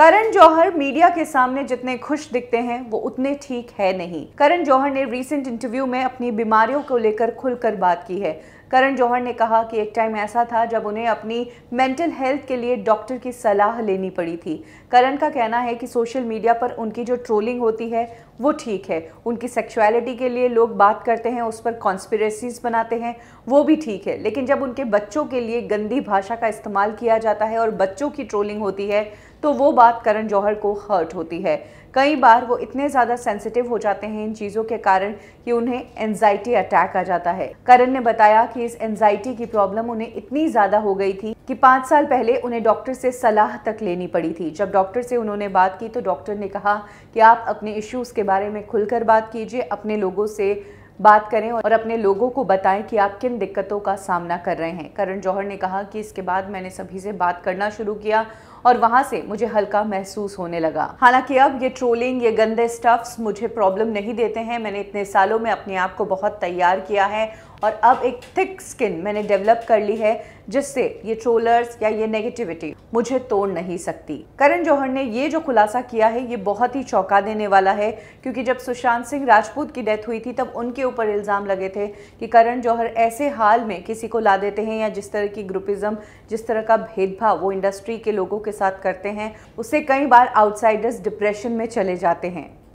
Karan Johar media के सामने जितने खुश दिखते हैं, वो उतने ठीक है नहीं। करण जौहर ने रीसेंट इंटरव्यू में अपनी बीमारियों को लेकर खुलकर बात की है। करण जौहर ने कहा कि एक टाइम ऐसा था जब उन्हें अपनी मेंटल हेल्थ के लिए डॉक्टर की सलाह लेनी पड़ी थी। करण का कहना है कि सोशल मीडिया पर उनकी जो ट्रोलिंग होती है, वो ठीक है। उनकी सेक्सुअलिटी के लिए लोग बात करते हैं, उस पर कॉन्स्पिरसीज बनाते हैं, वो भी ठीक है। लेकिन जब उनके बच्चों के लिए गंदी भाषा का इस्तेमाल किया जाता है और बच्चों की ट्रोलिंग होती है तो वो बात करण जौहर को हर्ट होती है। कई बार वो इतने ज़्यादा सेंसिटिव हो जाते हैं इन चीज़ों के कारण कि उन्हें एनजाइटी अटैक आ जाता है। करण ने बताया कि इस एनजाइटी की प्रॉब्लम उन्हें इतनी ज़्यादा हो गई थी कि पाँच साल पहले उन्हें डॉक्टर से सलाह तक लेनी पड़ी थी। जब डॉक्टर से उन्होंने बात की तो डॉक्टर ने कहा कि आप अपने इश्यूज़ के बारे में खुलकर बात कीजिए, अपने लोगों से बात करें और अपने लोगों को बताएँ कि आप किन दिक्कतों का सामना कर रहे हैं। करण जौहर ने कहा कि इसके बाद मैंने सभी से बात करना शुरू किया और वहाँ से मुझे हल्का महसूस होने लगा। हालाँकि अब ये ट्रोलिंग, ये गंदे स्टफ्स मुझे प्रॉब्लम नहीं देते हैं। मैंने इतने सालों में अपने आप को बहुत तैयार किया है और अब एक थिक स्किन मैंने डेवलप कर ली है, जिससे ये ट्रोलर्स या ये नेगेटिविटी मुझे तोड़ नहीं सकती। करण जौहर ने ये जो खुलासा किया है, ये बहुत ही चौंका देने वाला है, क्योंकि जब सुशांत सिंह राजपूत की डेथ हुई थी, तब उनके ऊपर इल्ज़ाम लगे थे कि करण जौहर ऐसे हाल में किसी को ला देते हैं या जिस तरह की ग्रुपिज़म जिस तरह का भेदभाव वो इंडस्ट्री के लोगों के साथ करते हैं उससे कई बार आउटसाइडर्स डिप्रेशन में चले जाते हैं।